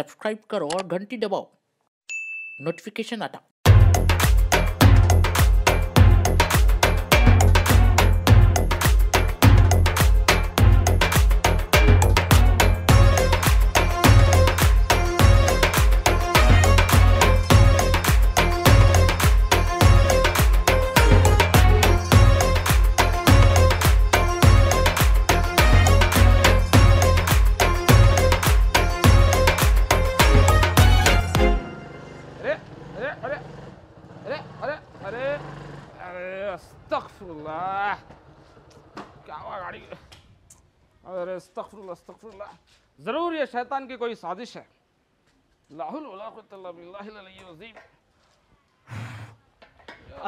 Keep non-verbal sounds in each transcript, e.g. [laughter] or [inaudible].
Subscribe करो और घंटी दबाओ। नोटिफिकेशन आता। अरे अस्तगफुरुल्लाह अस्तगफुरुल्लाह। ज़रूर ये शैतान की कोई साजिश है। लाहुल वला कुव्वता इल्ला बिल्लाहिल अलिय्यिल अज़ीम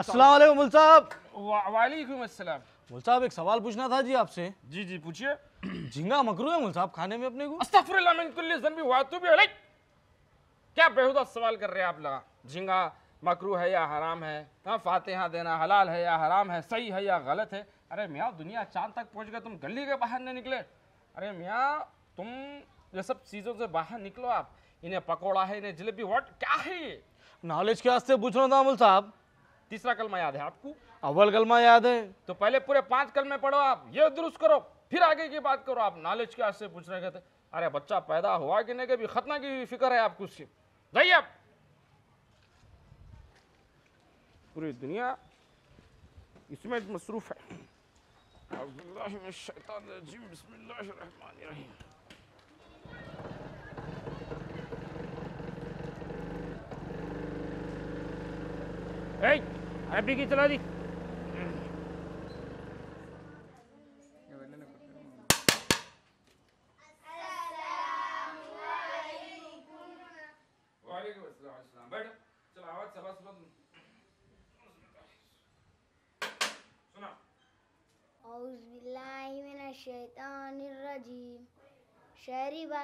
अस्सलाम मुल साहब। वालेकुम अस्सलाम। मुल साहब एक सवाल पूछना था जी आपसे। जी जी पूछिए। झींगा मकरू है मुल साहब खाने में अपने को? अस्तगफुरुल्लाह मिन कुल्ली ज़न्बि क्या बेहुदा सवाल कर रहे हैं आप लगा? झींगा मकरू है या हराम है? हाँ फातिहा देना हलाल है या हराम है? सही है या गलत है? अरे मियाँ दुनिया चाँद तक पहुँच गए तुम गली के बाहर नहीं निकले। अरे मियाँ तुम ये सब चीज़ों से बाहर निकलो आप। इन्हें पकौड़ा है इन्हें जलेबी व्हाट क्या है ये? नॉलेज के वास्ते पूछ रहा था मुल साहब। तीसरा कलमा याद है आपको? अव्वल कलमा याद है। तो पहले पूरे पाँच कलमे पढ़ो आप ये दुरुस्त करो फिर आगे की बात करो आप नॉलेज के से पूछ रहे थे। अरे बच्चा पैदा हुआ कि नहीं कभी खतना की फ़िक्र है आपको उससे जाइए आप। पूरी दुनिया इसमें मसरूफ है। अऊज़ुबिल्लाहि मिनश्शैतानिर्रजीम, बिस्मिल्लाहिर्रहमानिर्रहीम। ए, अरबी की चला दी वालेकुम अस्सलाम अस्सलाम बैठो चलो आवाज़ सबा सबा औज़बिल्लाहिमिनश्शैतानिर्रजीम शरीबा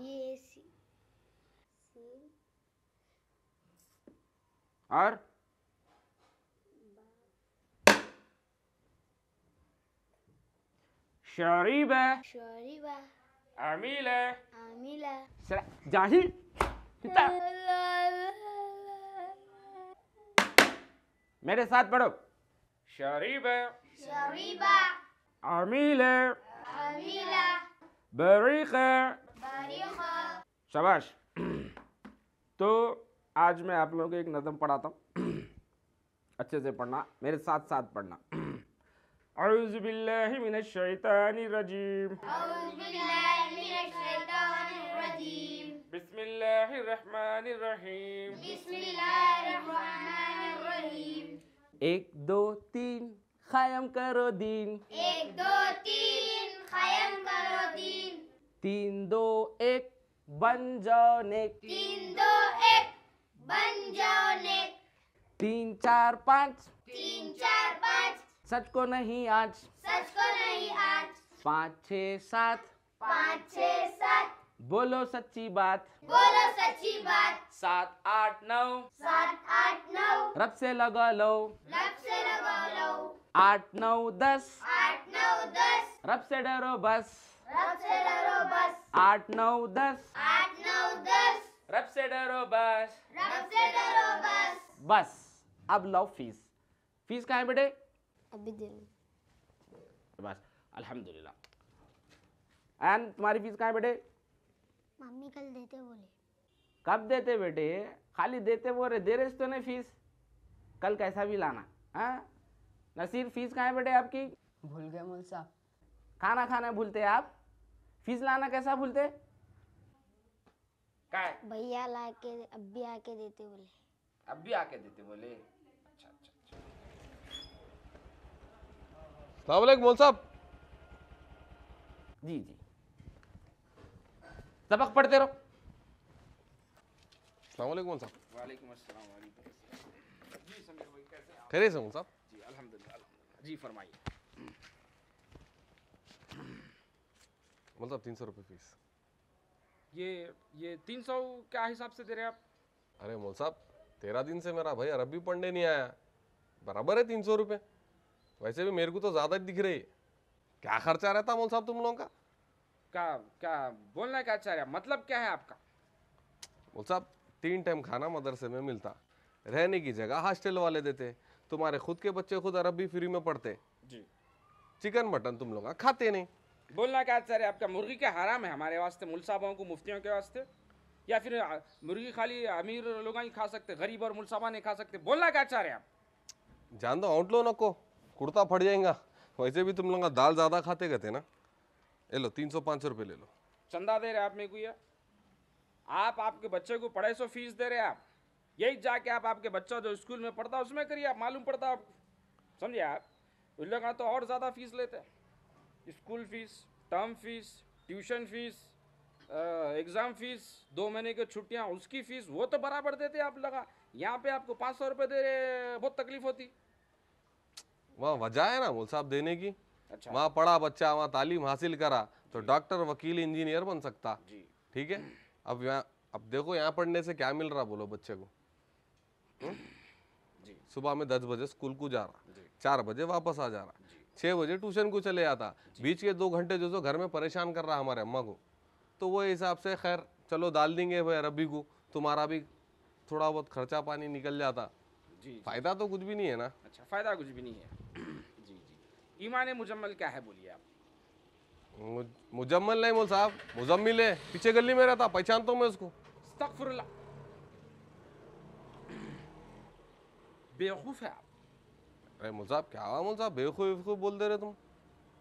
ये सी सी और शरीब शरीबा अमील है जाहिल कितना मेरे साथ पढ़ो। है आमिला बरीक है बारिखा। शाबाश। तो आज मैं आप लोगों को एक नज़म पढ़ाता हूँ। अच्छे से पढ़ना मेरे साथ साथ पढ़ना। औज़ु बिल्लाहि मिनश शैतानिर रजीम। बिस्मिल्लाहिर्रहमानिर्रहीम एक दो तीन। कायम करो दीन। एक दो तीन। कायम करो दीन। तीन दो एक। बन जाओ नेक। तीन दो एक। बन जाओ नेक। तीन चार पाँच। तीन चार पाँच। सच को नहीं आज। सच को नहीं आज। पाँच छः सात। पाँच छः बोलो सच्ची बात। बोलो सच्ची बात। सात आठ नौ। सात आठ नौ। रब से लगा लो। लब से लगा लो। आठ नौ दस। आठ नौ दस। रब से डरो बस। रब से डरो बस। आठ नौ दस। आठ नौ दस। रब से डरो बस। रब से डरो बस। बस। अब लो फ़ीस। फ़ीस कहाँ है बेटे? अभी दे बस। अल्हम्दुलिल्लाह। एंड तुम्हारी फ़ीस कहाँ है बेटे? मम्मी कल देते बोले। कब देते बेटे? खाली देते बोल रहे दे रहे तो नहीं फ़ीस कल कैसा भी लाना हाँ? नसीर फ़ीस कहाँ है बेटे आपकी? भूल गए मुल साहब। खाना खाना भूलते हैं आप? फ़ीस लाना कैसा भूलते? क्या भैया ला के अभी आके देते बोले। अब भी आके देते बोले। अच्छा अच्छा अच्छा। सलामकुम मौल साहब। जी जी। सबक पढ़ते रहो। सलामकुम साहब। वालेकुम अस्सलाम जी समीर भाई कैसे आप? ठहरे से मौल साहब। जी अल्हम्दुलिल्लाह अल्हम्दुलिल्लाह। जी फरमाइए। साहब तीन सौ रुपये फ़ीस ये ये तीन सौ क्या हिसाब से दे रहे हैं आप? अरे मौल साहब तेरह दिन से मेरा भाई अरबी पढ़ने नहीं आया। बराबर है तीन सौ रुपये वैसे भी मेरे को तो ज़्यादा दिख रही है। क्या खर्चा रहता मोल साहब तुम लोगों का? क्या क्या बोलना क्या चाह रहे मतलब क्या है आपका? बोल साहब तीन टाइम खाना मदरसे में मिलता। रहने की जगह हॉस्टल वाले देते। तुम्हारे खुद के बच्चे खुद अरबी फ्री में पढ़ते। जी। चिकन मटन तुम लोग खाते नहीं। बोलना क्या चाह रहे आपका मुर्गी क्या हराम है हमारे वास्ते मुल साहबों को मुफ्तियों के वास्ते? या फिर मुर्गी खाली अमीर लोग ही खा सकते गरीब और मुल साहबा नहीं खा सकते? बोलना क्या चाह रहे आप? जान दो आउट लो नको कुर्ता फट जाएगा। वैसे भी तुम लोग दाल ज़्यादा खाते गए थे ना? ले लो तीन सौ पाँच सौ रुपये ले लो। चंदा दे रहे आप मेरे को ये आप आपके बच्चे को पढ़ाई सौ फ़ीस दे रहे आप। यही जाके आप आपके बच्चा जो स्कूल में पढ़ता है उसमें करिए आप मालूम पड़ता है आपको समझिए आप? उन लोग तो और ज़्यादा फ़ीस लेते हैं। School fees term fees tuition fees exam fees दो महीने की छुट्टियाँ उसकी फ़ीस वो तो बराबर देते आप लगा। यहाँ पे आपको पाँच सौ रुपये दे रहे बहुत तकलीफ़ होती। वहाँ वजह है ना मोल साहब देने की। अच्छा। वहाँ पढ़ा बच्चा वहाँ तालीम हासिल करा तो डॉक्टर वकील इंजीनियर बन सकता। ठीक है? अब यहाँ अब देखो यहाँ पढ़ने से क्या मिल रहा बोलो बच्चे को? हम्म? सुबह में दस बजे स्कूल को जा रहा चार बजे वापस आ जा रहा छः बजे ट्यूशन को चले आता बीच के दो घंटे जो जो घर में परेशान कर रहा हमारे अम्मा को तो वो हिसाब से खैर चलो डाल देंगे भाई रबी को तुम्हारा भी थोड़ा बहुत खर्चा पानी निकल जाता। जी। फ़ायदा तो कुछ भी नहीं है ना। अच्छा फ़ायदा कुछ भी नहीं है। ईमान मुजम्मल क्या है बोलिए आप? मुजम्मल नहीं मोल साहब मुजम्मिल है। पीछे गली में रहता पहचानता हूँ मैं उसको। अस्तगफिरुल्लाह। बेवकूफ़ है आप। अरे मोल साहब क्या हुआ मोल साहब? बेवकूफ़ बेवकूफ़ बोल दे रहे तुम।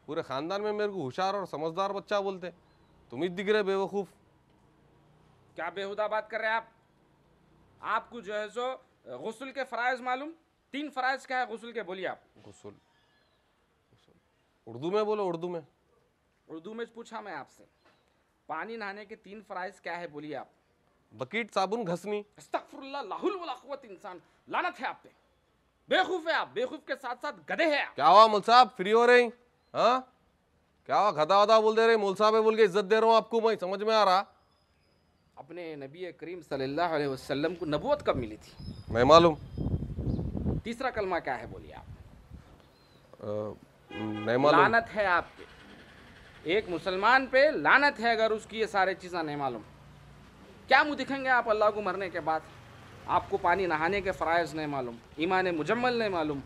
पूरे खानदान में मेरे को होशियार और समझदार बच्चा बोलते। तुम ही दिख रहे बेवकूफ़। क्या बेहुदा बात कर रहे हैं आप? आपको जो है सो गसल के फ़राइज़ मालूम? तीन फ़राइज़ क्या है गसल के? बोलिए आप। गुस्सुल उर्दू में बोलो उर्दू में। उर्दू में पूछा मैं आपसे। पानी नहाने के तीन फ़राइज़ क्या है बोलिए आप। बकीट साबुन घसनी। इंसान। लानत है आप पे। बेवकूफ़ है आप बेवकूफ़ के साथ साथ गधे हैं आप। क्या हुआ मुल साहब? फ्री हो रही? हाँ? क्या हुआ खदा वदा बोल दे रहे? मुल साहब बोल के इज़्ज़त दे रहा हूँ आपको मैं समझ में आ रहा। अपने नबी करीम सल्लल्लाहु अलैहि वसल्लम को नबूवत कब मिली थी? मैं मालूम। तीसरा कलमा क्या है बोलिए आप। नहीं मालूम। लानत है आप पे एक मुसलमान पे लानत है अगर उसकी ये सारे चीज़ें नहीं मालूम। क्या मुँह दिखेंगे आप अल्लाह को मरने के बाद? आपको पानी नहाने के फ़रज़ नहीं मालूम, ईमान मुजम्मल नहीं मालूम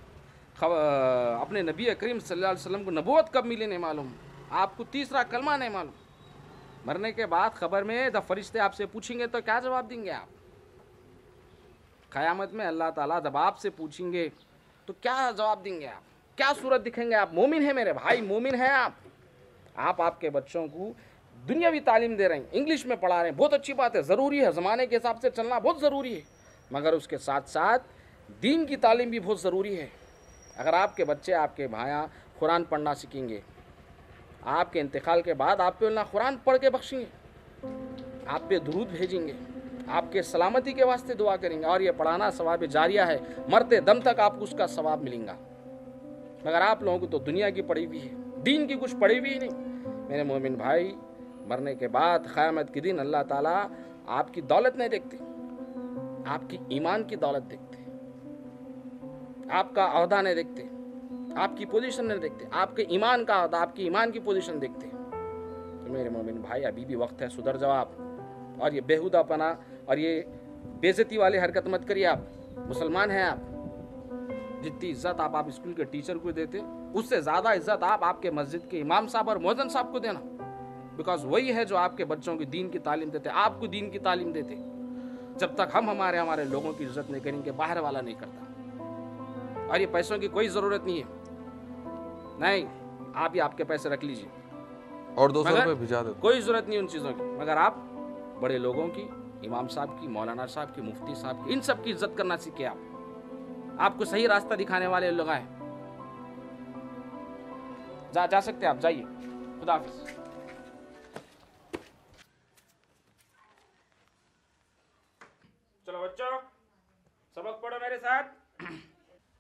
अपने नबी करीम सल्लल्लाहु अलैहि वसल्लम को नबूवत कब मिली नहीं मालूम, आपको तीसरा कलमा नहीं मालूम। मरने के बाद खबर में जब फरिश्ते आपसे पूछेंगे तो क्या जवाब देंगे आप? क़यामत में अल्लाह ताला जब आपसे पूछेंगे तो क्या जवाब देंगे आप? क्या सूरत दिखेंगे आप? मोमिन है मेरे भाई, मोमिन है आप। आप आपके बच्चों को दुनियावी तालीम दे रहे हैं, इंग्लिश में पढ़ा रहे हैं, बहुत अच्छी बात है, ज़रूरी है, ज़माने के हिसाब से चलना बहुत ज़रूरी है, मगर उसके साथ साथ दीन की तालीम भी बहुत ज़रूरी है। अगर आपके बच्चे, आपके भाया कुरान पढ़ना सीखेंगे, आपके इंतकाल के बाद आप पे ना कुरान पढ़ के बख्शेंगे आप पे दुरूद भेजेंगे, आपके सलामती के वास्ते दुआ करेंगे, और ये पढ़ाना सवाब जारिया है, मरते दम तक आपको उसका सवाब मिलेगा। मगर आप लोगों को तो दुनिया की पड़ी हुई है, दीन की कुछ पड़ी हुई नहीं। मेरे मोमिन भाई, मरने के बाद क़यामत के दिन अल्लाह ताला आपकी दौलत नहीं देखते, आपकी ईमान की दौलत देखते, आपका अहदा नहीं देखते, आपकी पोजीशन नहीं देखते, आपके ईमान का अहदा, आपकी ईमान की पोजीशन देखते। तो मेरे मोमिन भाई, अभी भी वक्त है, सुधर आप, और ये बेहुदापना, और ये बेजती वाली हरकत मत करिए आप, मुसलमान हैं आप। जितनी इज़्ज़त आप आप स्कूल के टीचर को देते उससे ज़्यादा इज़्ज़त आप आपके मस्जिद के इमाम साहब और मोहजन साहब को देना। बिकॉज़ वही है जो आपके बच्चों की दीन की तालीम देते आपको दीन की तालीम देते। जब तक हम हमारे हमारे लोगों की इज़्ज़त नहीं करेंगे बाहर वाला नहीं करता। और ये पैसों की कोई ज़रूरत नहीं है। नहीं आप ही आपके पैसे रख लीजिए। और दो सौ रुपये भिजा दे। कोई ज़रूरत नहीं उन चीज़ों की। मगर आप बड़े लोगों की इमाम साहब की मौलाना साहब की मुफ्ती साहब की इन सब की इज़्ज़त करना सीखे आप। आपको सही रास्ता दिखाने वाले लोग आए जा जा सकते हैं आप जाइए खुदा हाफिज चलो बच्चों सबक पढ़ो मेरे साथ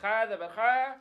खा ज़बर खा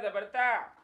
ज़बर ता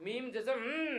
मीम जज़म हम्म,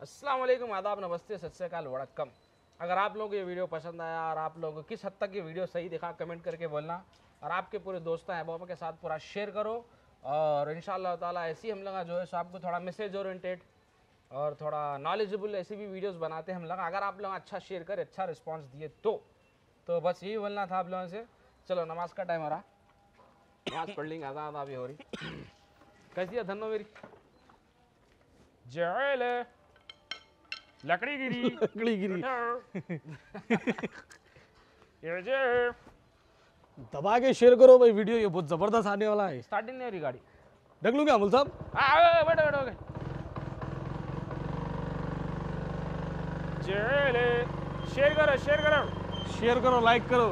अस्सलाम वालेकुम आदाब नमस्ते सत श्रीकाल वड़क्कम अगर आप लोगों को ये वीडियो पसंद आया और आप लोगों को किस हद तक ये वीडियो सही दिखा कमेंट करके बोलना और आपके पूरे दोस्तों अहबाबों के साथ पूरा शेयर करो और इन ताला ऐसी हम लोग जो है सो आपको थोड़ा मैसेज ओरिएंटेड और थोड़ा नॉलेजेबल ऐसी भी वीडियोस बनाते हैं हम लोग। अगर आप लोग अच्छा शेयर करें अच्छा रिस्पांस दिए तो। तो बस यही बोलना था आप लोगों से। चलो नमाज़ का टाइम हो रहा। नमाज़ पढ़ लेंगे आधा आधा भी हो रही। कैसी है धनो मेरी? जेल लकड़ी गिरी। [laughs] लकड़ी गिरी। [laughs] ये दबा के शेयर करो भाई वीडियो ये बहुत ज़बरदस्त आने वाला है। स्टार्टिंग नहीं हो रही गाड़ी। देख लूँ क्या अमल साहब? बैठो बैठो बैठो जेल शेयर करो शेयर करो। शेयर करो लाइक करो।